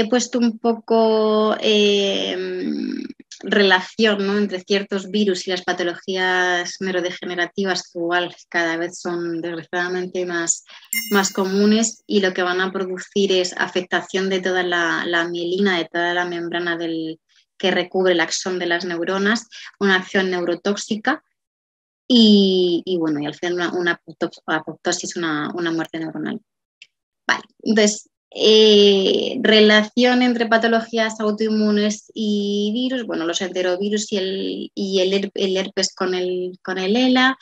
he puesto un poco em, relación entre ciertos virus y las patologías neurodegenerativas que cada vez son desgraciadamente más, más comunes y lo que van a producir es afectación de toda la, mielina, de toda la membrana del, que recubre el axón de las neuronas, una acción neurotóxica y, bueno, y al final una, apoptosis, una, una muerte neuronal. Vale, entonces eh, relación entre patologías autoinmunes y virus, bueno, los enterovirus y el, herpes con el, ELA,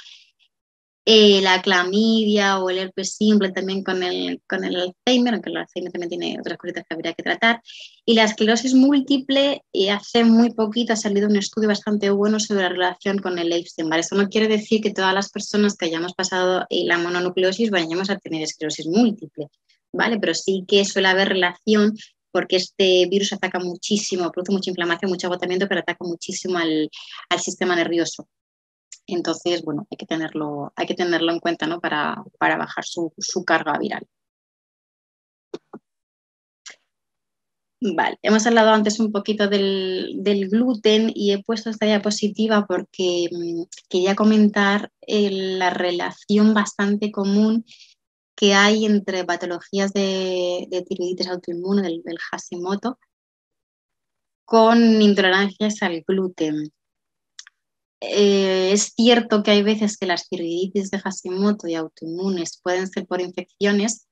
eh, la clamidia o el herpes simple también con el, Alzheimer, aunque el Alzheimer también tiene otras cositas que habría que tratar, y la esclerosis múltiple, y hace muy poquito ha salido un estudio bastante bueno sobre la relación con el Epstein. Eso no quiere decir que todas las personas que hayamos pasado la mononucleosis vayamos a tener esclerosis múltiple ¿vale? Pero sí que suele haber relación porque este virus ataca muchísimo, produce mucha inflamación, mucho agotamiento, pero ataca muchísimo al, sistema nervioso. Entonces, bueno, hay que tenerlo, hay que tenerlo en cuenta ¿no? para, bajar su, carga viral. Vale, hemos hablado antes un poquito del, gluten y he puesto esta diapositiva porque mm, quería comentar eh, la relación bastante común que hay entre patologías de, tiroiditis autoinmune del, Hashimoto con intolerancias al gluten. Eh, es cierto que hay veces que las tiroiditis de Hashimoto y autoinmunes pueden ser por infecciones,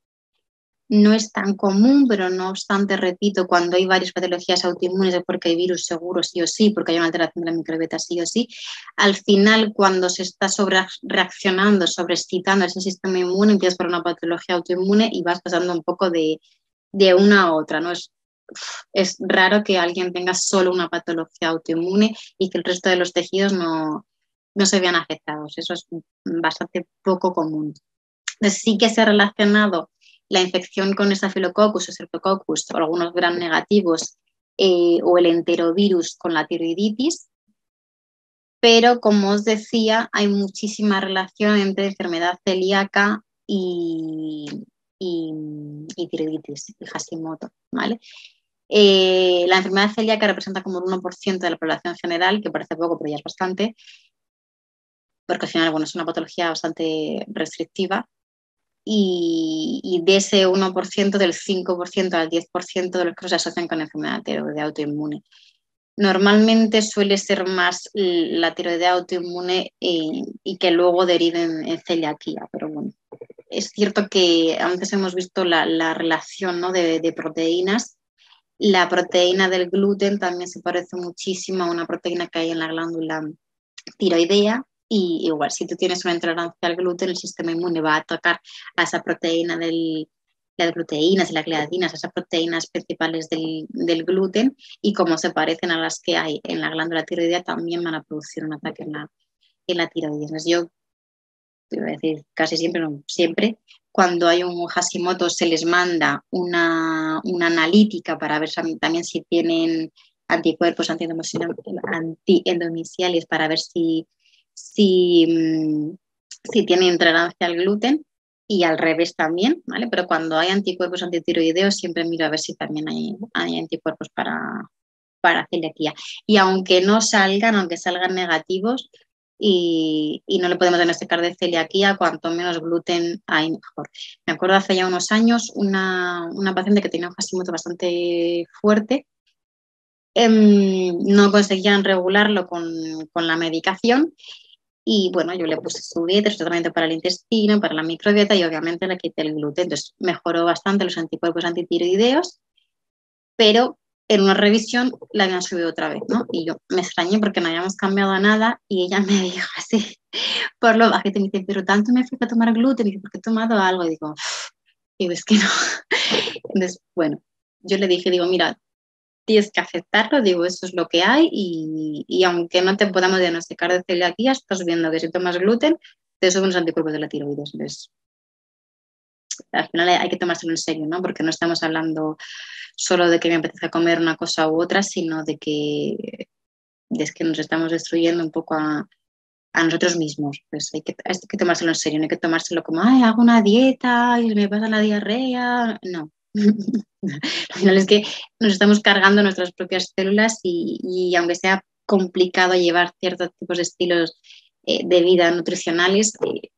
no es tan común, pero no obstante, repito, cuando hay varias patologías autoinmunes es porque hay virus seguro sí o sí, porque hay una alteración de la microbiota sí o sí, al final cuando se está sobre reaccionando, sobreexcitando ese sistema inmune, empiezas por una patología autoinmune y vas pasando un poco de, una a otra, ¿no? Es, es raro que alguien tenga solo una patología autoinmune y que el resto de los tejidos no, no se vean afectados. Eso es bastante poco común. Sí que se ha relacionado la infección con Staphylococcus o Streptococcus o algunos gran negativos eh, o el enterovirus con la tiroiditis, pero como os decía, hay muchísima relación entre enfermedad celíaca y, tiroiditis, y Hashimoto, ¿vale? Eh, la enfermedad celíaca representa como el 1% de la población general, que parece poco, pero ya es bastante, porque al final bueno, es una patología bastante restrictiva y, de ese 1%, del 5% al 10% de los que se asocian con enfermedad de autoinmune. Normalmente suele ser más la tiroidea autoinmune eh, y que luego deriven en, celiaquía, pero bueno, es cierto que antes hemos visto la, relación ¿no? de, de, proteínas. La proteína del gluten también se parece muchísimo a una proteína que hay en la glándula tiroidea y igual, si tú tienes una intolerancia al gluten, el sistema inmune va a atacar a esa proteína del, las proteínas y las gliadinas, esas proteínas principales del, gluten, y como se parecen a las que hay en la glándula tiroidea, también van a producir un ataque en la, en la tiroides. Yo, voy a decir casi siempre, no, siempre, cuando hay un Hashimoto se les manda una, una analítica para ver también si tienen anticuerpos antiendomiciales para ver si si, mm, si tiene intolerancia al gluten y al revés también, ¿vale? Pero cuando hay anticuerpos antitiroideos siempre miro a ver si también hay, hay anticuerpos para, para celiaquía. Y aunque no salgan, aunque salgan negativos y, y, no le podemos diagnosticar de celiaquía, cuanto menos gluten hay mejor. Me acuerdo hace ya unos años una, una paciente que tenía un Hashimoto bastante fuerte em, no conseguían regularlo con, con, la medicación y bueno, yo le puse su dieta, tratamiento para el intestino, para la microbiota y obviamente le quité el gluten. Entonces mejoró bastante los anticuerpos antitiroideos, pero en una revisión la habían subido otra vez, ¿no? Y yo me extrañé porque no habíamos cambiado nada y ella me dijo así, por lo bajito, me dice, pero tanto me fui a tomar gluten, y dice, porque he tomado algo, y digo, y es que no. Entonces, bueno, yo le dije, digo, mira, tienes que aceptarlo, digo, eso es lo que hay y, aunque no te podamos diagnosticar de celiaquía, estás viendo que si tomas gluten, te suben los anticuerpos de la tiroides. Entonces, al final hay que tomárselo en serio, ¿no? Porque no estamos hablando solo de que me apetezca comer una cosa u otra, sino de que, es que nos estamos destruyendo un poco a, nosotros mismos. Pues hay que, hay que tomárselo en serio, no hay que tomárselo como, ay, hago una dieta y me pasa la diarrea. No, Al final es que nos estamos cargando nuestras propias células y, aunque sea complicado llevar ciertos tipos de estilos eh, de vida nutricionales, eh,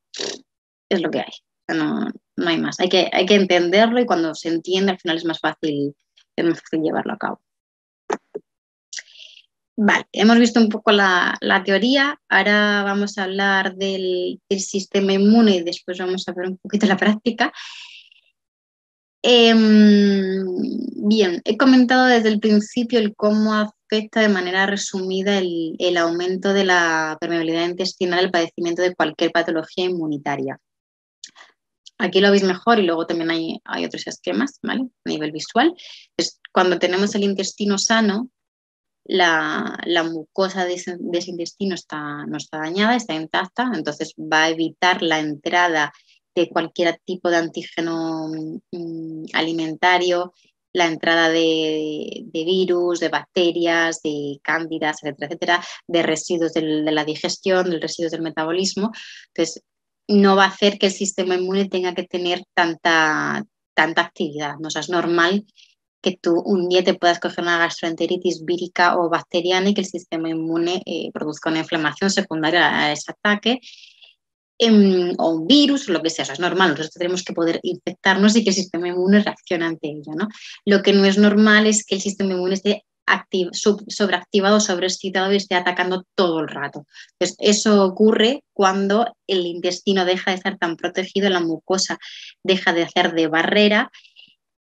es lo que hay. no, hay más. Hay que, hay que entenderlo y cuando se entiende al final es más fácil, es más fácil llevarlo a cabo. Vale, hemos visto un poco la, teoría, ahora vamos a hablar del, sistema inmune y después vamos a ver un poquito la práctica. Em, bien, he comentado desde el principio el cómo afecta de manera resumida el, aumento de la permeabilidad intestinal al padecimiento de cualquier patología inmunitaria. Aquí lo veis mejor y luego también hay, otros esquemas, ¿vale? A nivel visual. Cuando tenemos el intestino sano, la, mucosa de ese, intestino no está dañada, está intacta, entonces va a evitar la entrada de cualquier tipo de antígeno mm, alimentario, la entrada de, virus, de bacterias, de cándidas, etcétera, etcétera, de residuos de la digestión, de residuos del metabolismo. Entonces, no va a hacer que el sistema inmune tenga que tener tanta, tanta actividad. ¿no? es normal que tú un día te puedas coger una gastroenteritis vírica o bacteriana y que el sistema inmune eh, produzca una inflamación secundaria a ese ataque em, o un virus o lo que sea, eso es normal, nosotros tenemos que poder infectarnos y que el sistema inmune reaccione ante ello. ¿no? Lo que no es normal es que el sistema inmune esté sobreactivado, sobreexcitado y esté atacando todo el rato. Entonces, eso ocurre cuando el intestino deja de estar tan protegido, la mucosa deja de hacer de barrera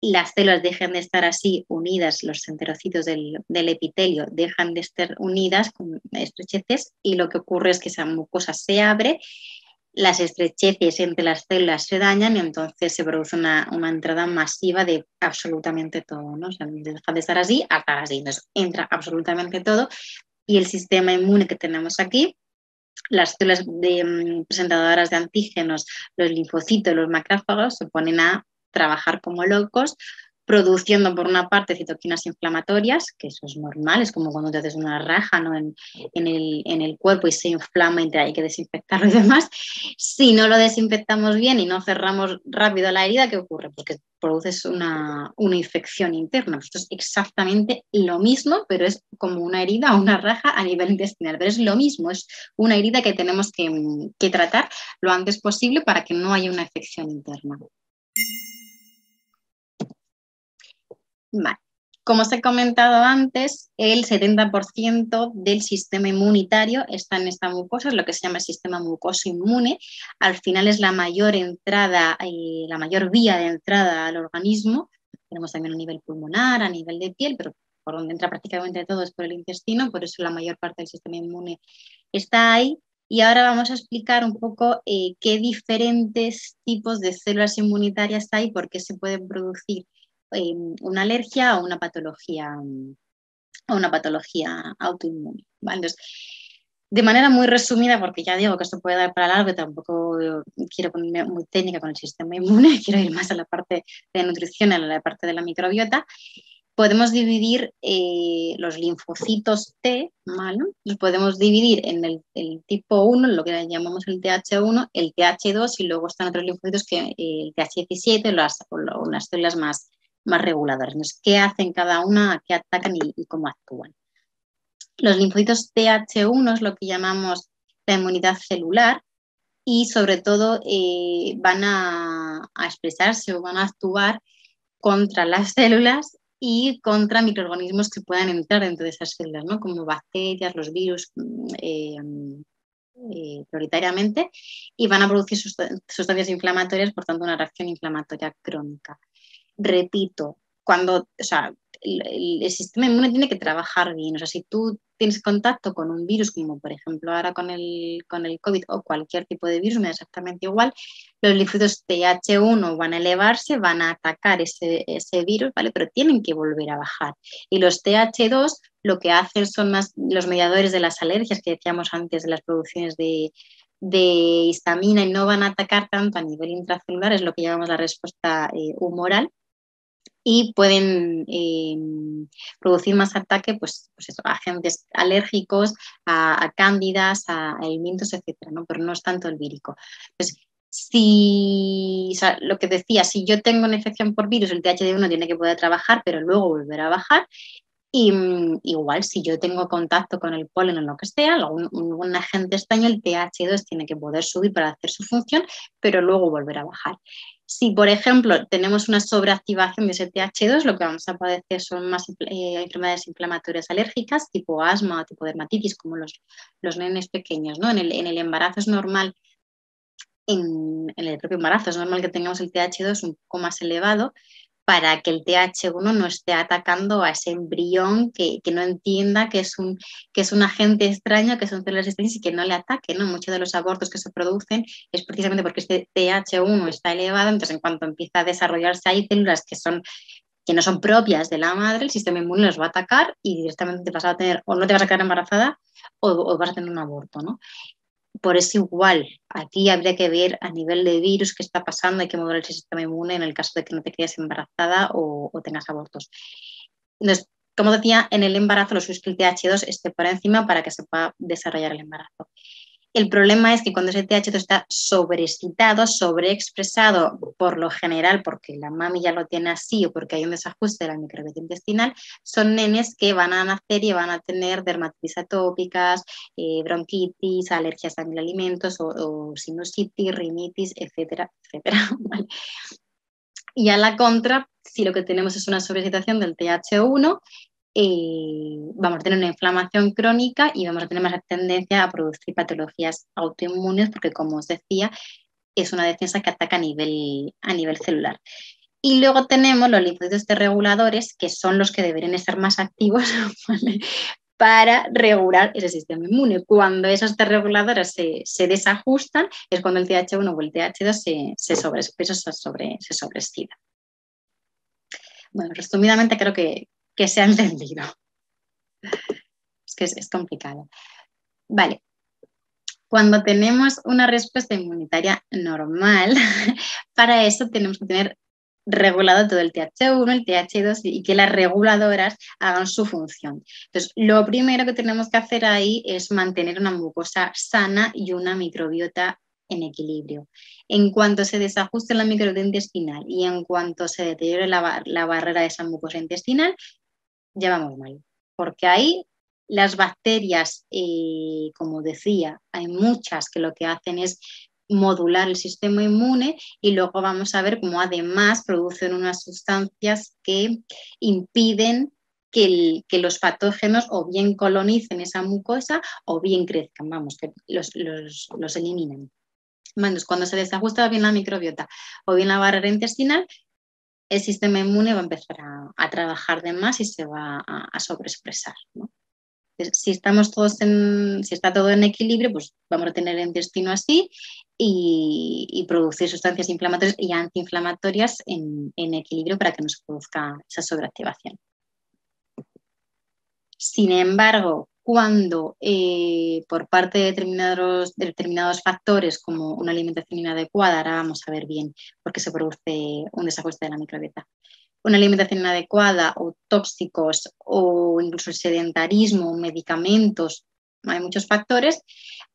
las células dejan de estar así unidas, los enterocitos del, epitelio dejan de estar unidas con estrecheces y lo que ocurre es que esa mucosa se abre, las estrecheces entre las células se dañan y entonces se produce una, entrada masiva de absolutamente todo, ¿no? O deja de estar así hasta así, entonces entra absolutamente todo y el sistema inmune que tenemos aquí las células mm, presentadoras de antígenos, los linfocitos, los macrófagos, se ponen a trabajar como locos, produciendo por una parte citoquinas inflamatorias, que eso es normal, es como cuando te haces una raja ¿no? en, el, cuerpo y se inflama y hay que desinfectarlo y demás. Si no lo desinfectamos bien y no cerramos rápido la herida, ¿qué ocurre? Porque produces una, infección interna. Esto es exactamente lo mismo, pero es como una herida o una raja a nivel intestinal, pero es lo mismo, es una herida que tenemos que, que tratar lo antes posible para que no haya una infección interna. Como os he comentado antes, el 70% del sistema inmunitario está en esta mucosa, es lo que se llama el sistema mucoso inmune. Al final es la mayor entrada, y la mayor vía de entrada al organismo. Tenemos también a nivel pulmonar, a nivel de piel, pero por donde entra prácticamente todo es por el intestino, por eso la mayor parte del sistema inmune está ahí. Y ahora vamos a explicar un poco eh, qué diferentes tipos de células inmunitarias hay, por qué se pueden producir Em, una alergia o una patología, o una patología autoinmune. de manera muy resumida, porque ya digo que esto puede dar para largo, tampoco quiero ponerme muy técnica con el sistema inmune, quiero ir más a la parte de nutrición, a la parte de la microbiota. Podemos dividir eh, los linfocitos T, los podemos dividir en el, tipo 1, lo que llamamos el TH1, el TH2 y luego están otros linfocitos que eh, el TH17 las, o las células más, más reguladoras. ¿Qué hacen cada una, qué atacan y, cómo actúan? Los linfocitos TH1 es lo que llamamos la inmunidad celular y sobre todo eh, van a, expresarse o van a actuar contra las células y contra microorganismos que puedan entrar dentro de esas células, ¿no? como bacterias, los virus eh, eh, prioritariamente, y van a producir sustancias inflamatorias, por tanto una reacción inflamatoria crónica repito, cuando, o sea, el, sistema inmune tiene que trabajar bien. O sea, si tú tienes contacto con un virus, como por ejemplo ahora con el, con el COVID o cualquier tipo de virus, me da exactamente igual, los linfocitos TH1 van a elevarse, van a atacar ese, ese virus, ¿vale? Pero tienen que volver a bajar. Y los TH2 lo que hacen son más los mediadores de las alergias que decíamos antes de las producciones de, de histamina y no van a atacar tanto a nivel intracelular, es lo que llamamos la respuesta eh, humoral, y pueden eh, producir más ataque pues, pues a agentes alérgicos, a, cándidas, a alimentos, etcétera, ¿no? pero no es tanto el vírico. Entonces, Si, lo que decía, si yo tengo una infección por virus, el THD1 tiene que poder trabajar, pero luego volver a bajar. Y mm, igual, si yo tengo contacto con el polen o lo que sea, algún, un agente extraño, el TH2 tiene que poder subir para hacer su función, pero luego volver a bajar. Si, por ejemplo, tenemos una sobreactivación de ese TH2, lo que vamos a padecer son más eh, enfermedades inflamatorias alérgicas, tipo asma, tipo dermatitis, como los, los nenes pequeños. ¿no? En, el, en el embarazo es normal en, el propio embarazo. Es normal que tengamos el TH2 un poco más elevado para que el TH1 no esté atacando a ese embrión que, no entienda que es, un, que es un agente extraño, que son células extrañas y que no le ataque. ¿no? Muchos de los abortos que se producen es precisamente porque este TH1 está elevado, entonces en cuanto empieza a desarrollarse hay células que son que no son propias de la madre, el sistema inmune los va a atacar y directamente te vas a tener, o no te vas a quedar embarazada o, o vas a tener un aborto, ¿no? Por eso igual, aquí habría que ver a nivel de virus qué está pasando, hay que mover el sistema inmune en el caso de que no te quedes embarazada o, tengas abortos. Como decía, en el embarazo los que el TH2 esté por encima para que se pueda desarrollar el embarazo. El problema es que cuando ese TH2 está sobreexcitado, sobreexpresado, por lo general, porque la mami ya lo tiene así o porque hay un desajuste de la microbiota intestinal, son nenes que van a nacer y van a tener dermatitis atópicas, eh, bronquitis, alergias a alimentos o, sinusitis, rinitis, etcétera, etcétera. Y a la contra, si lo que tenemos es una sobreexcitación del TH1, eh, vamos a tener una inflamación crónica y vamos a tener más tendencia a producir patologías autoinmunes porque, como os decía, es una defensa que ataca a nivel, a nivel celular. Y luego tenemos los linfocitos reguladores, que son los que deberían estar más activos para regular ese sistema inmune. Cuando esos T reguladores se, desajustan, es cuando el TH1 o el TH2 se, se, sobre, se, sobre, se Bueno, resumidamente creo que, que se ha entendido. Es que es, complicado. Vale. Cuando tenemos una respuesta inmunitaria normal, para eso tenemos que tener regulado todo el TH1, el TH2 y que las reguladoras hagan su función. Entonces, lo primero que tenemos que hacer ahí es mantener una mucosa sana y una microbiota en equilibrio. En cuanto se desajuste la microbiota intestinal y en cuanto se deteriore la, la barrera de esa mucosa intestinal, ya vamos mal, porque ahí las bacterias, eh, como decía, hay muchas que lo que hacen es modular el sistema inmune y luego vamos a ver cómo además producen unas sustancias que impiden que, los patógenos o bien colonicen esa mucosa o bien crezcan, vamos, que los, los, eliminen. cuando se desajusta bien la microbiota o bien la barrera intestinal, el sistema inmune va a empezar a, trabajar de más y se va a, sobreexpresar. Si estamos todos en, si está todo en equilibrio, pues vamos a tener el intestino así y, producir sustancias inflamatorias y antiinflamatorias en, en, equilibrio para que no se produzca esa sobreactivación. Sin embargo, cuando eh, por parte de determinados, factores como una alimentación inadecuada, ahora vamos a ver bien por qué se produce un desajuste de la microbiota, una alimentación inadecuada o tóxicos o incluso el sedentarismo, medicamentos, hay muchos factores,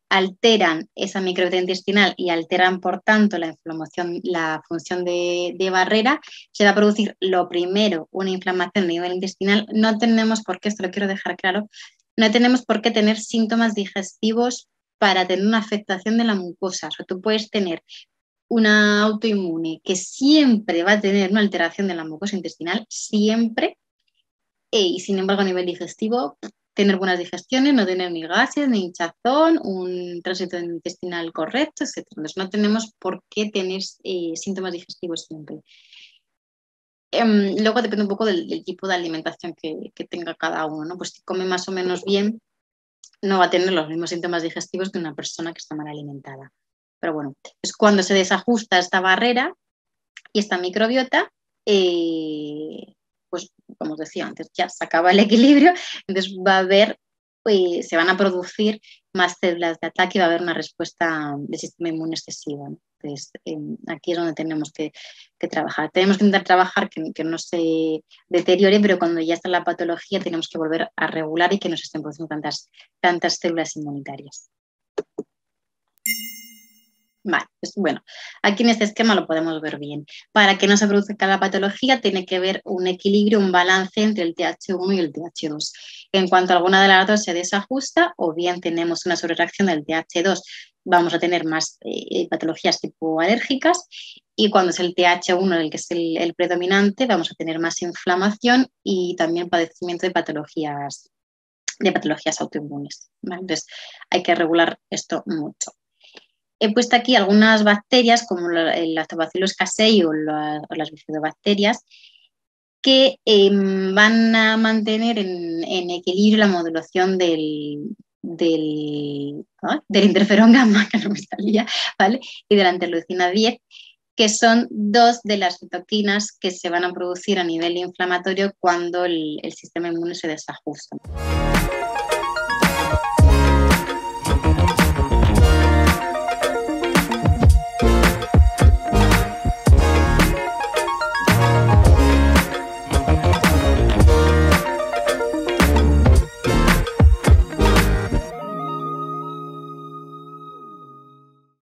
alteran esa microbiota intestinal y alteran, por tanto, la inflamación, la función de, de, barrera, se va a producir lo primero, una inflamación a nivel intestinal. No tenemos por qué, esto lo quiero dejar claro, no tenemos por qué tener síntomas digestivos para tener una afectación de la mucosa. O tú puedes tener una autoinmune que siempre va a tener una alteración de la mucosa intestinal, siempre, e, y sin embargo a nivel digestivo, tener buenas digestiones, no tener ni gases, ni hinchazón, un tránsito intestinal correcto, etc. Entonces no tenemos por qué tener eh, síntomas digestivos siempre. Em, luego depende un poco del, tipo de alimentación que, tenga cada uno, ¿no? Pues si come más o menos bien, no va a tener los mismos síntomas digestivos que una persona que está mal alimentada. Pero bueno, es cuando se desajusta esta barrera y esta microbiota, eh, pues como os decía antes, ya se acaba el equilibrio, entonces va a haber, pues, se van a producir más células de ataque y va a haber una respuesta del sistema inmune excesiva. Entonces, aquí es donde tenemos que, trabajar. Tenemos que intentar trabajar que, no se deteriore, pero cuando ya está la patología tenemos que volver a regular y que no se estén produciendo tantas, tantas células inmunitarias. Vale, pues bueno, aquí en este esquema lo podemos ver bien. Para que no se produzca la patología tiene que haber un equilibrio, un balance entre el TH1 y el TH2. En cuanto alguna de las dos se desajusta o bien tenemos una sobrereacción del TH2, vamos a tener más eh, patologías tipo alérgicas y cuando es el TH1 el que es el, predominante vamos a tener más inflamación y también padecimiento de patologías de patologías autoinmunes. Entonces hay que regular esto mucho he puesto aquí algunas bacterias como el lactobacillus casei o, las bifidobacterias que em, van a mantener en, equilibrio la modulación del, interferón gamma, que no me salía, ¿vale? y de la interleucina 10, que son dos de las citoquinas que se van a producir a nivel inflamatorio cuando el sistema inmune se desajusta.